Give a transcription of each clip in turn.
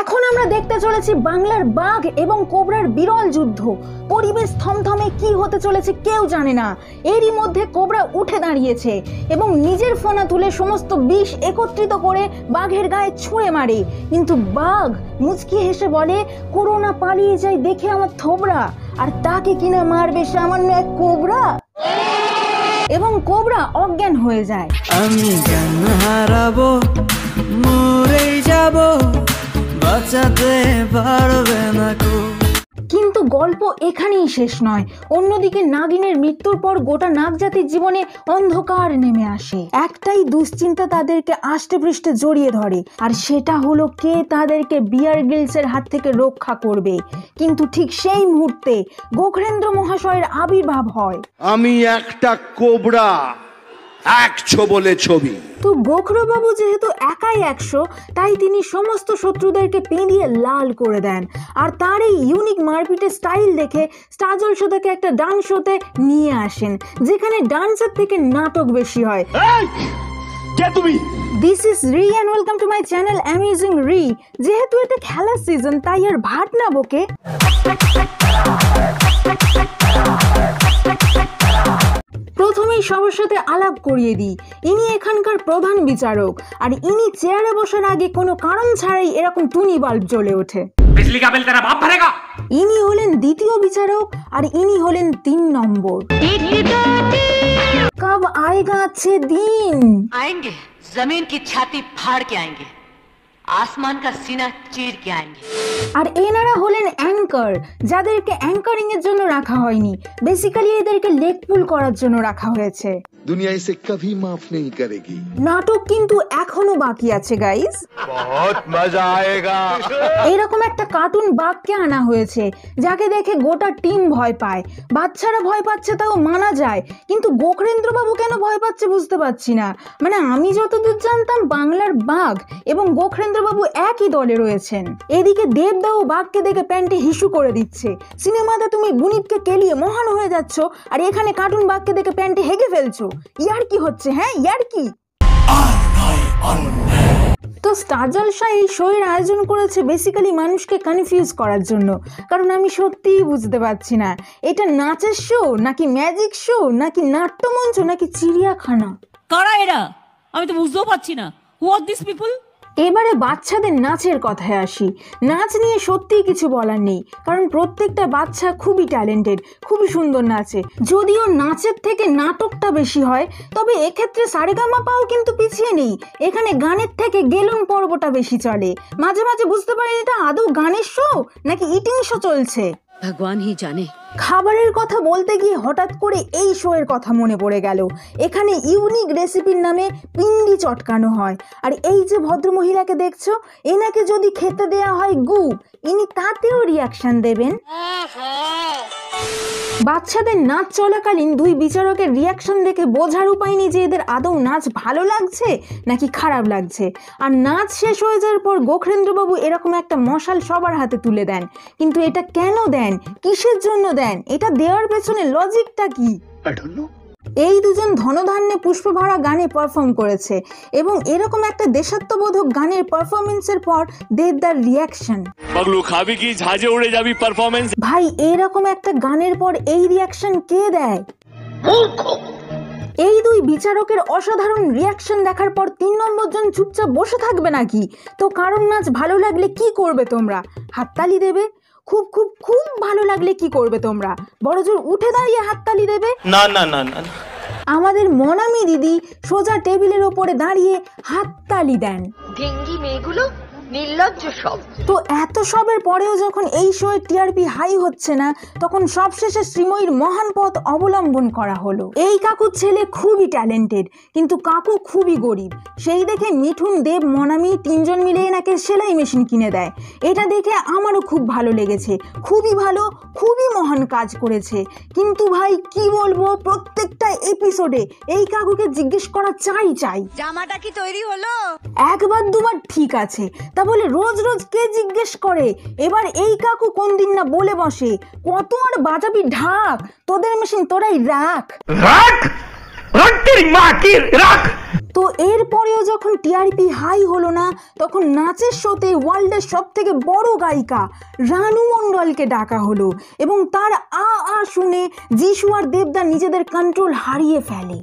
এখন আমরা দেখতে চলেছি বাংলার বাঘ এবং কোবরার বিরল যুদ্ধ। পরিবেশ থমথমে কি হতে চলেছে কেউ জানে না। এরই মধ্যে কোবরা উঠে দাঁড়িয়েছে এবং নিজের ফোনা তুলে সমস্ত বিষ একত্রিত করে বাঘের গায়ে ছুঁড়ে মারে। কিন্তু বাঘ মুচকি হেসে বলে, করোনা পালিয়ে যায় দেখে আমার থোবরা। আর তাকে কিনা মারবে সামান্য এক কোবরা? এবং কোবরা অজ্ঞান হয়ে যায়। আমি জ্ঞান হারাবো যাব। বাঁচাতে পারবে না কো কিন্তু গল্প এখানেই শেষ নয়। অন্যদিকে নাগিনের মৃত্যুর পর গোটা নাগজাতির জীবনে অন্ধকার নেমে আসে। একটাই দুশ্চিন্তা তাদেরকে আষ্টে পৃষ্ঠে জড়িয়ে ধরে আর সেটা হলো কে তাদেরকে বিয়ার গিলসের হাত থেকে রক্ষা করবে। কিন্তু ঠিক সেই মুহূর্তে গোখরেন্দ্র মহাশয়ের আবির্ভাব হয়। আমি একটা কোবরা। এক বলে ছবি। তো গোখরবাবু যেহেতু একাই একশো তাই তিনি সমস্ত শত্রুদেরকে পেঁদিয়ে লাল করে দেন। আর তার এই ইউনিক মারপিটের স্টাইল দেখে স্টার জলসো একটা ডান্স শোতে নিয়ে আসেন যেখানে ডান্সের থেকে নাটক বেশি হয়। কে তুমি? This is Ri and welcome to my channel amazing Ri যেহেতু এটা খেলার সিজন তাই আর ভাট না বকে। প্রথমেই সবার সাথে আলাপ করিয়ে দিই ইনি এখানকার প্রধান বিচারক আর ইনি চেয়ারে বসার আগে কোনো কারণ ছাড়াই এরকম টুনি বাল্ব জ্বলে ওঠে बिजली का बिल तेरा बाप भरेगा ইনি হলেন দ্বিতীয় বিচারক আর ইনি হলেন তিন নম্বর কব আয়েগা আছে দিন आएंगे जमीन की छाती फाड़ के आएंगे आसमान का सीना चीर के आएंगे আর এনারা হলেন অ্যাঙ্কার যাদেরকে অ্যাঙ্কারিংয়ের জন্য রাখা হয়নি। বেসিক্যালি এদেরকে লেগ পুল করার জন্য রাখা হয়েছে। দুনিয়া কভি মাফ নেই করেগি। নাটক কিন্তু এখনও বাকি আছে গাইস বহুত মজা আয়েগা। এরকম একটা কার্টুন বাঘকে আনা হয়েছে যাকে দেখে গোটা টিম ভয় পায়। বাচ্চারা ভয় পাচ্ছে তাও মানা যায় কিন্তু গোখরেন্দ্রবাবু কেন ভয় পাচ্ছে বুঝতে পারছি না। মানে আমি যতদূর জানতাম বাংলার বাঘ এবং গোখরেন্দ্র বাবু একই দলে রয়েছেন। এদিকে দেব দেবদাও বাঘকে দেখে প্যান্টে হিসু করে দিচ্ছে। সিনেমাতে তুমি গুণিতকে কেলিয়ে মহান হয়ে যাচ্ছ, আর এখানে কার্টুন বাঘকে দেখে প্যান্টে হেগে ফেলছো। ইয়ার কি হচ্ছে হ্যাঁ? ইয়ার কি? তো স্টার জলসা এই শোয়ের আয়োজন করেছে বেসিক্যালি মানুষকে কনফিউজ করার জন্য। কারণ আমি সত্যিই বুঝতে পারছি না। এটা নাচের শো নাকি ম্যাজিক শো নাকি নাট্যমঞ্চ, নাকি চিড়িয়াখানা? কারা এরা? আমি তো বুঝতেও পারছি না। হু আর দিস পিপল এবারে বাচ্চাদের নাচের কথায় আসি। নাচ নিয়ে সত্যিই কিছু বলার নেই, কারণ প্রত্যেকটা বাচ্চা খুবই ট্যালেন্টেড খুবই সুন্দর নাচে। যদিও নাচের থেকে নাটকটা বেশি হয়, তবে এক্ষেত্রে সারেগামা পাও কিন্তু পিছিয়ে নেই। এখানে গানের থেকে গেলুন পর্বটা বেশি চলে। মাঝে মাঝে বুঝতে পারি এটা আদৌ গানের শো নাকি ইটিং শো চলছে? ভগবান হি জানে। খাবারের কথা বলতে গিয়ে হঠাৎ করে এই শো এর কথা মনে পড়ে গেল। এখানে ইউনিক রেসিপির নামে পিন্ডি চটকানো হয়। আর এই যে ভদ্রমহিলাকে দেখছ এনাকে যদি খেতে দেয়া হয় গু ইনি তাতেও রিয়াকশন দেবেন। বাচ্চাদের নাচ চলাকালীন দুই বিচারকের রিয়াকশন দেখে বোঝার উপায় নেই যে এদের আদৌ নাচ ভালো লাগছে নাকি খারাপ লাগছে। আর নাচ শেষ হয়ে যাওয়ার পর গোখরেন্দ্রবাবু এরকম একটা মশাল সবার হাতে তুলে দেন। কিন্তু এটা কেন দেন? কিসের জন্য দেন? এটা দেওয়ার পেছনে লজিকটা কি? এই দুজন ধনধান্যে পুষ্পভরা গানে পারফর্ম করেছে এবং এরকম একটা দেশাত্মবোধক গানের পারফরমেন্সের পর দেবদার রিয়াকশন খাবি কি? ঝাজে উড়ে যাবি পারফরমেন্স ভাই এরকম একটা গানের পর এই রিয়াকশন কে দেয়? এই দুই বিচারকের অসাধারণ রিয়াকশন দেখার পর তিন নম্বর জন চুপচাপ বসে থাকবে নাকি? তো কারণ নাচ ভালো লাগলে কি করবে তোমরা? হাততালি দেবে? খুব খুব খুব ভালো লাগলে কি করবে তোমরা? বড় জোর উঠে দাঁড়িয়ে হাততালি দেবে? না না না না আমাদের মনামি দিদি সোজা টেবিলের ওপরে দাঁড়িয়ে হাততালি দেন। ভেঙ্গি মেয়েগুলো নির্লজ্জ সব। তো এত সবের পরেও যখন এই শোয়ের টিআরপি হাই হচ্ছে না তখন সবশেষে শ্রীময়ীর মহান পথ অবলম্বন করা হলো। এই কাকুর ছেলে খুবই ট্যালেন্টেড কিন্তু কাকু খুবই গরিব। সেই দেখে মিঠুন দেব মনামি তিনজন মিলে এনাকে সেলাই মেশিন কিনে দেয়। এটা দেখে আমারও খুব ভালো লেগেছে। খুবই ভালো খুবই মহান কাজ করেছে। কিন্তু ভাই কি বলব প্রত্যেকটা এপিসোডে এই কাকুকে জিজ্ঞেস করা চাই চাই। জামাটা কি তৈরি হলো? একবার দুবার ঠিক আছে। তা বলে রোজ রোজ কে জিজ্ঞেস করে? এবার এই কাকু কোন দিন না বলে বসে? কত আর বাজাবি ঢাক? তোদের মেশিন তোরাই রাখ। রাখ? তো এরপরেও যখন টিআরপি হাই হলো না তখন নাচের শোতে ওয়ার্ল্ডের সব থেকে বড় গায়িকা রানু মণ্ডলকে ডাকা হলো এবং তার আ আ শুনে যিশু আর দেবদা নিজেদের কন্ট্রোল হারিয়ে ফেলে।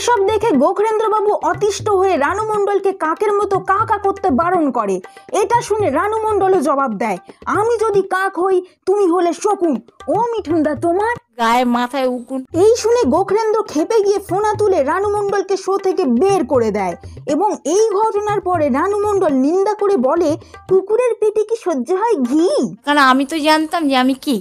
এসব দেখে গোখরেন্দ্রবাবু অতিষ্ঠ হয়ে রানু মণ্ডলকে কাকের মতো কা কা করতে বারণ করে। এটা শুনে রানু মণ্ডলও জবাব দেয় আমি যদি কাক হই তুমি হলে শকুন। ও মিঠুনদা তোমার? গায়ে মাথায় উকুন। এই শুনে গোখরেন্দ্র খেপে গিয়ে ফোনা তুলে রানু মণ্ডলকে শো থেকে বের করে দেয় এবং এই ঘটনার পরে রানু মণ্ডল নিন্দা করে বলে কুকুরের পেটে কি সহ্য হয় ঘি? কারণ আমি তো জানতাম যে আমি কি।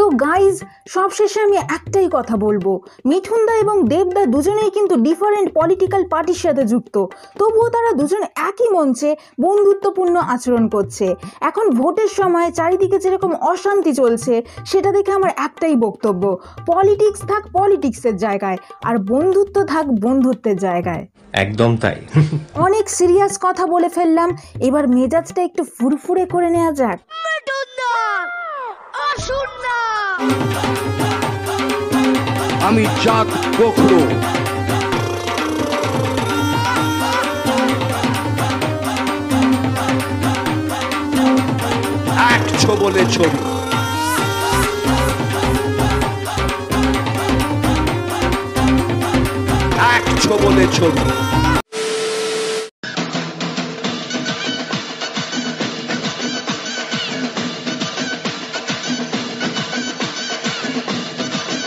তো গাইজ সবশেষে আমি একটাই কথা বলব। মিঠুনদা এবং দেবদা দুজনেই কিন্তু ডিফারেন্ট পলিটিক্যাল পার্টির সাথে যুক্ত। তবুও তারা দুজন একই মঞ্চে বন্ধুত্বপূর্ণ আচরণ করছে। এখন ভোটের সময় চারিদিকে যেরকম অশান্তি চলছে সেটা দেখে আমার একটাই বক্তব্য পলিটিক্স থাক পলিটিক্সের জায়গায় আর বন্ধুত্ব থাক বন্ধুত্বের জায়গায়। একদম তাই। অনেক সিরিয়াস কথা বলে ফেললাম এবার মেজাজটা একটু ফুরফুরে করে নেওয়া যাক। আমি জাত গোখরো। এক বলে ছবি। এক বলে ছবি।